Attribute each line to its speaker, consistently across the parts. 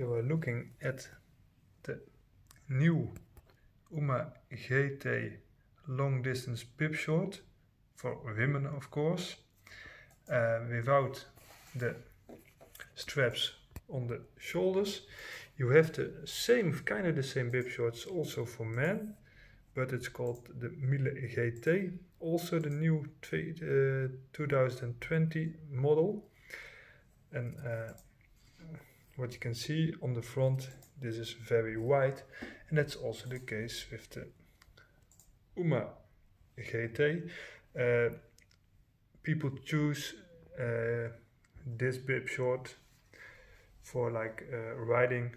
Speaker 1: We're looking at the new Uma GT long distance bib short for women of course uh, without the straps on the shoulders you have the same kind of the same bib shorts also for men but it's called the Mille GT also the new uh, 2020 model. And uh, what you can see on the front this is very wide and that's also the case with the Uma GT. Uh, people choose uh, this bib short for like uh, riding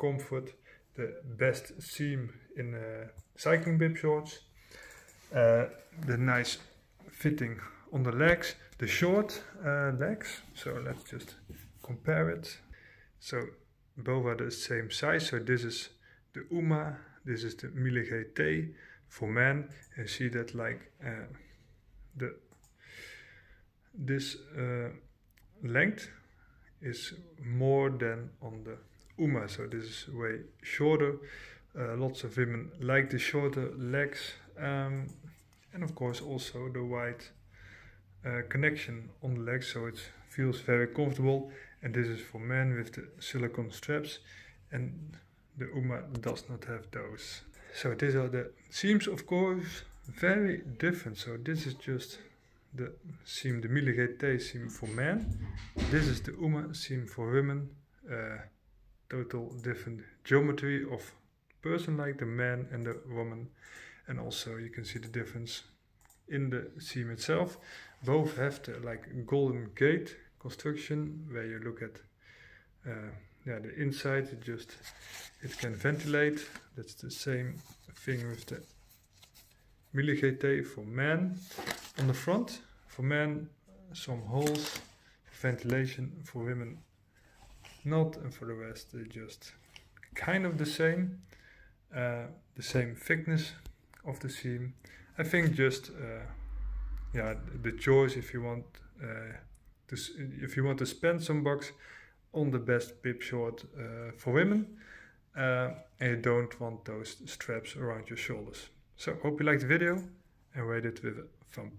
Speaker 1: comfort, the best seam in uh, cycling bib shorts, uh, the nice fitting on the legs, the short uh, legs. So let's just compare it. So both are the same size. So this is the Uma, this is the Mille GT for men. And see that like uh, the this uh, length is more than on the Uma. So this is way shorter. Uh, lots of women like the shorter legs. Um, and of course also the wide uh, connection on the legs so it feels very comfortable and this is for men with the silicone straps and the Uma does not have those. So these are the seams of course very different. So this is just the seam, the Mille GT seam for men. This is the Uma seam for women. Uh, total different geometry of person like the man and the woman. And also you can see the difference in the seam itself. Both have the like golden gate construction where you look at uh, yeah, the inside it just it can ventilate. That's the same thing with the Mille GT for men on the front. For men some holes for ventilation. For women not. And for the rest they just kind of the same uh, the same thickness of the seam. I think just uh, yeah the choice if you want uh, to if you want to spend some bucks on the best bib short uh, for women uh, and you don't want those straps around your shoulders. So hope you liked the video and rate it with a thumb